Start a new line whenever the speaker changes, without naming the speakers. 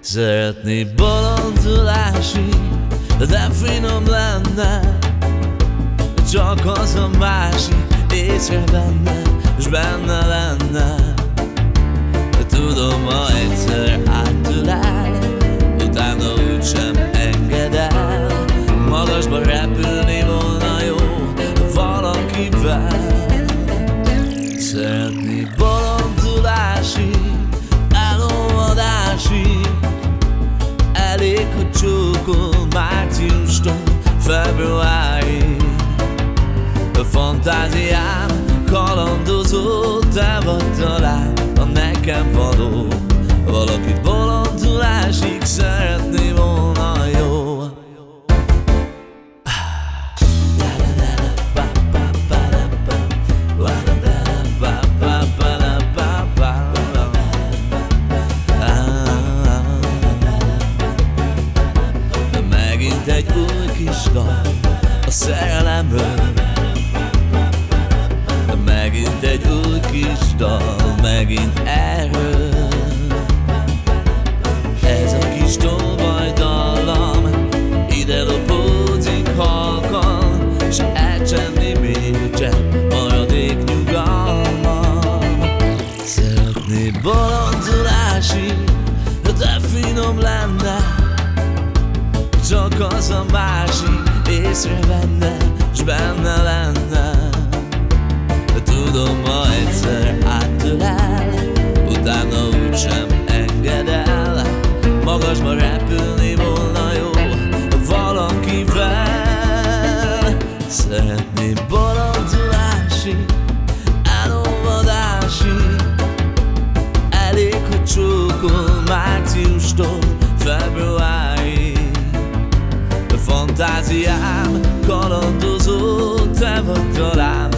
Szeretné bolondulásig, de finom lenne. Csak az a másik észrevenne, s benne lenne. Tudom, ma egyszer átülel, utána úgysem enged el Magasba repülni volna jó valakivel. Szeretni bolondulásig, elolvadásig csókol márciustól februárig A fantáziám kalandozó, te vagy talán a nekem való megint erről Ez a kis tolvaj dallam Ide lopózik halkan S elcsenni még csepp maradék nyugalmam. Szeretné bolondulásig De finom lenne csak az a másik észrevenne, s benne lenne úgysem enged el. Magasba repülni volna jó valakivel. Szeretné bolondulásig, elolvadásig Elég, hogy csókol márciustól februárig. Fantáziám kalandozó, te vagy talán